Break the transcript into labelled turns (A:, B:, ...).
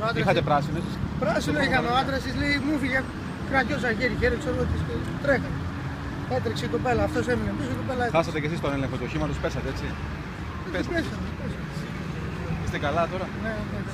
A: Ο άντρας
B: Είχατε πράσινε.
A: Πράσινο είχαμε. ο άντρας της, λέει μου φύγε. Κρατιόσα χέρι, χέρι, ξέρω ότι τρέχανε. Έτρεξε η κοπέλα, αυτός έμεινε πίσω, η κοπέλα έτρεξε.
B: Χάσατε και εσείς τον έλεγχο του οχήματος, πέσατε έτσι;
A: Πέσαμε, πέσαμε.
B: Είστε καλά τώρα;
A: Ναι, ναι, ναι.